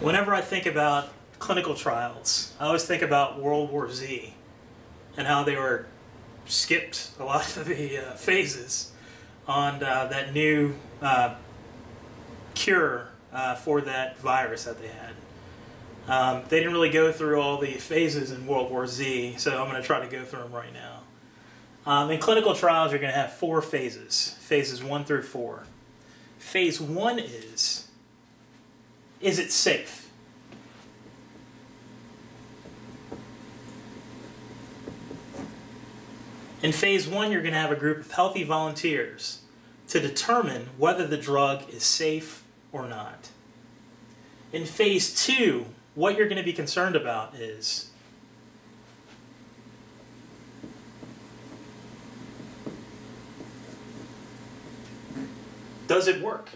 Whenever I think about clinical trials, I always think about World War Z and how they were skipped a lot of the uh, phases on uh, that new uh, cure uh, for that virus that they had. Um, they didn't really go through all the phases in World War Z, so I'm going to try to go through them right now. Um, in clinical trials, you're going to have four phases, phases one through four. Phase one is, is it safe? In phase one, you're going to have a group of healthy volunteers to determine whether the drug is safe or not. In phase two, what you're going to be concerned about is does it work?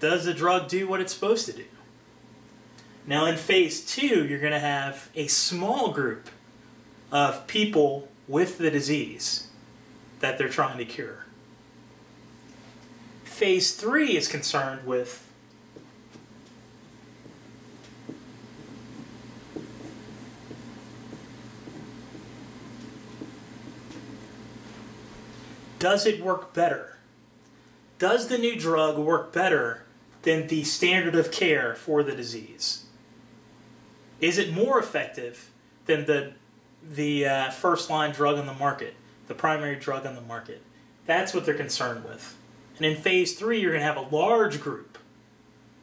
Does the drug do what it's supposed to do? Now, in phase two, you're going to have a small group of people with the disease that they're trying to cure. Phase three is concerned with does it work better? Does the new drug work better than the standard of care for the disease? Is it more effective than the, the uh, first line drug on the market, the primary drug on the market? That's what they're concerned with. And in phase three, you're going to have a large group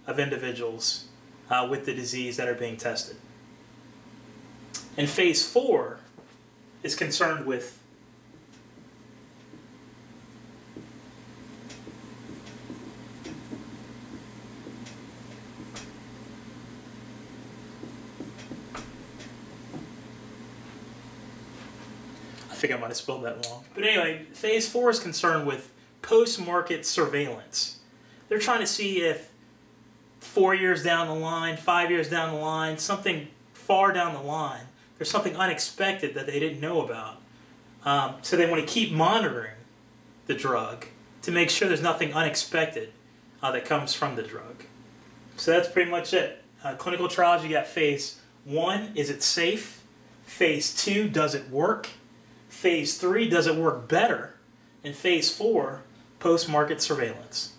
of individuals uh, with the disease that are being tested. And phase four is concerned with think I might have spelled that wrong. But anyway, phase four is concerned with post-market surveillance. They're trying to see if four years down the line, five years down the line, something far down the line, there's something unexpected that they didn't know about. Um, so they want to keep monitoring the drug to make sure there's nothing unexpected uh, that comes from the drug. So that's pretty much it. Uh, clinical trials, you got phase one, is it safe? Phase two, does it work? Phase three, does it work better? And phase four, post-market surveillance.